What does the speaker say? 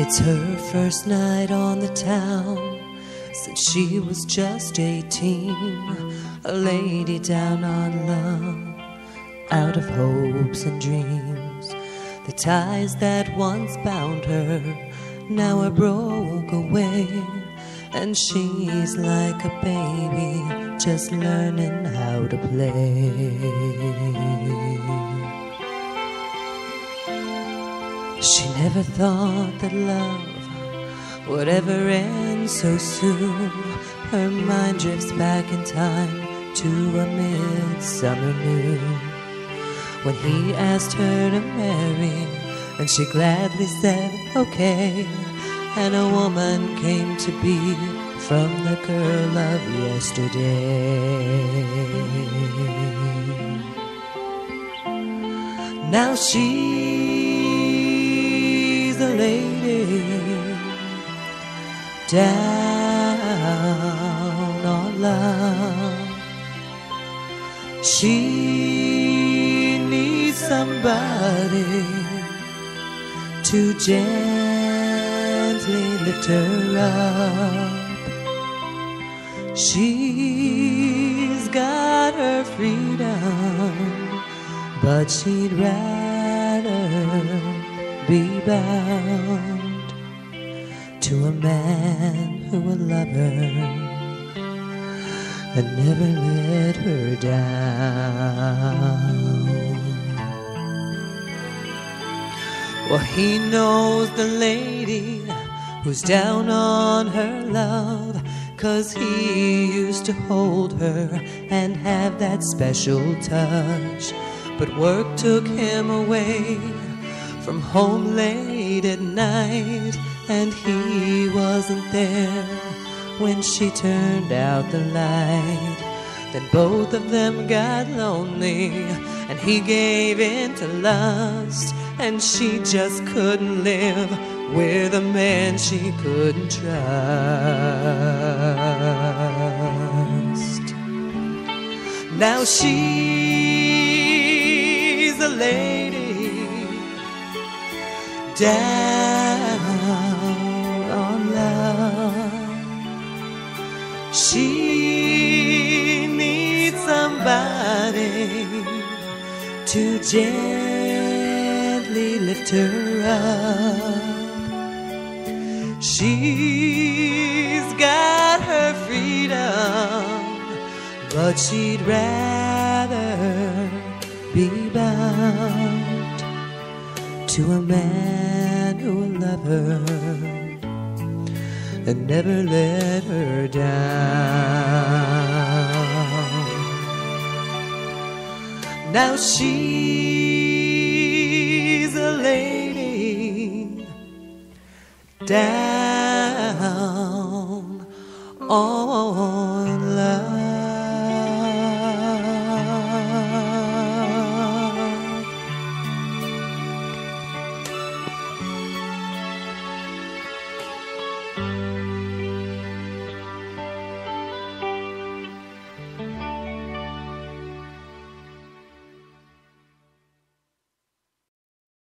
It's her first night on the town since she was just 18. A lady down on love, out of hopes and dreams. The ties that once bound her now are broke away. And she's like a baby just learning how to play. She never thought that love would ever end so soon. Her mind drifts back in time to a midsummer noon when he asked her to marry, and she gladly said, okay. And a woman came to be from the girl of yesterday. Now she's a lady down on love. She needs somebody to gently lift her up. She's got her freedom, but she'd rather be bound to a man who will love her and never let her down. Well, he knows the lady who's down on her love, cause he used to hold her and have that special touch. But work took him away from home late at night, and he wasn't there when she turned out the light. Then both of them got lonely, and he gave in to lust, and she just couldn't live with a man she couldn't trust. Now she's down on love. She needs somebody to gently lift her up. She's got her freedom, but she'd rather be bound to a man who will love her and never let her down. Now she's a lady down on.